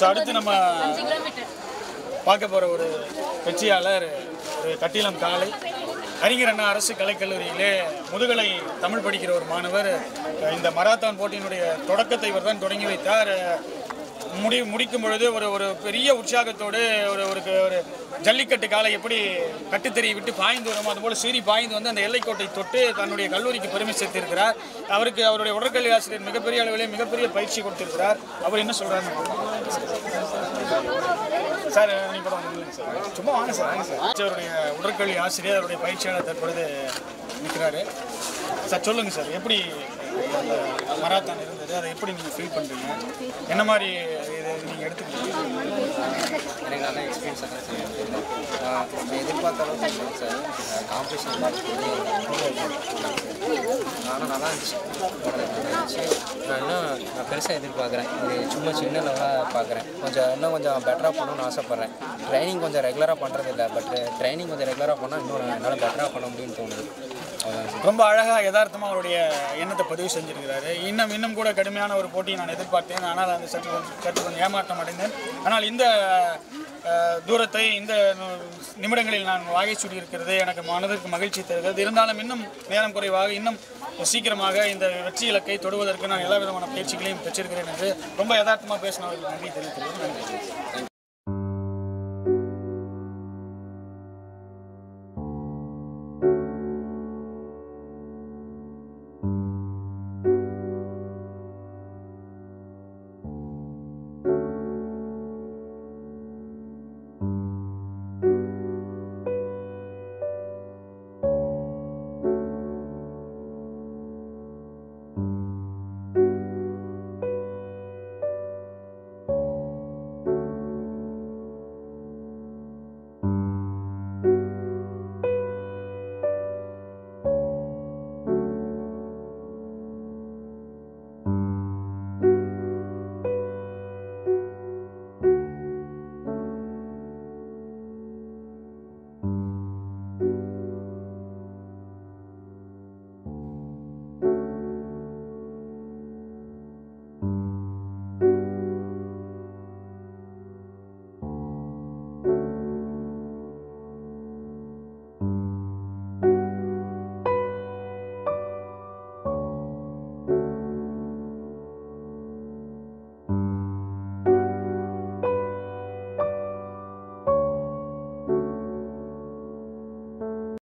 So அடுத்து நம்ம பார்க்க போகிற ஒரு வெற்றியாளர் ஒரு கட்டிலம் காலை. அறிஞர் அண்ணா அரசு கலைக்கல்லூரியிலே முதுகலை தமிழ் படிக்கிற ஒரு மாணவர் இந்த மராத்தான் போட்டியினுடைய தொடக்கத்தை இவர் தான் தொடங்கி வைத்தார். முடி முடிக்கும் பொழுது ஒரு ஒரு பெரிய உற்சாகத்தோடு ஒரு ஒரு ஒரு ஜல்லிக்கட்டு காலை எப்படி கட்டுத்தறி விட்டு பாய்ந்து வருமோ அதுபோல் சீறி பாய்ந்து வந்து அந்த எல்லைக்கோட்டை தொட்டு தன்னுடைய கல்லூரிக்கு பெருமை சேர்த்திருக்கிறார். அவருக்கு அவருடைய உடற்கல்வி ஆசிரியர் மிகப்பெரிய அளவிலே மிகப்பெரிய பயிற்சி கொடுத்திருக்கிறார். அவர் என்ன சொல்கிறார் சார் சும்மா வாங்க சார் சார். அவருடைய உடற்கல்வி ஆசிரியர் அவருடைய பயிற்சியாளர் தற்பொழுது நிற்கிறாரு. சார் சொல்லுங்கள் சார் எப்படி மராத்தான் இருந்தது. அதை எப்படி நீங்கள் ஃபீல் பண்ணுறீங்க என்ன மாதிரி இதை நீங்கள் எடுத்துக்கிட்டீங்க எனக்கு நல்ல எக்ஸ்பீரியன்ஸ் சார் நான் எதிர்பார்த்த அளவுக்கு சார் காம்படிஷன் ஆனால் நல்லா இருந்துச்சு. நான் இன்னும் நான் பெருசாக எதிர்பார்க்குறேன். இது சும்மா சின்ன லெவலாக பார்க்குறேன். கொஞ்சம் இன்னும் கொஞ்சம் பெட்டராக பண்ணணும்னு ஆசைப்பட்றேன். ட்ரைனிங் கொஞ்சம் ரெகுலராக பண்ணுறது இல்லை பட் ட்ரைனிங் கொஞ்சம் ரெகுலராக பண்ணால் இன்னும் என்னால் பெட்டராக பண்ண முடியும்னு தோணுது. ரொம்ப அழகாக யதார்த்தமாக அவருடைய எண்ணத்தை பதிவு செஞ்சிருக்கிறாரு. இன்னும் இன்னும் கூட கடுமையான ஒரு போட்டியை நான் எதிர்பார்த்தேன். ஆனால் அந்த சற்று சற்று கொஞ்சம் ஏமாற்றம் அடைந்தேன். ஆனால் இந்த தூரத்தை இந்த நிமிடங்களில் நான் வாகை சூடி இருக்கிறது எனக்கு மனதிற்கு மகிழ்ச்சி தருகிறது. இருந்தாலும் இன்னும் நேரம் குறைவாக இன்னும் சீக்கிரமாக இந்த வெற்றி இலக்கை தொடுவதற்கு நான் எல்லா விதமான பயிற்சிகளையும் பெற்றிருக்கிறேன் என்று ரொம்ப யதார்த்தமாக பேசினவர்கள் நன்றி தெரிவித்துள்ளது நன்றி.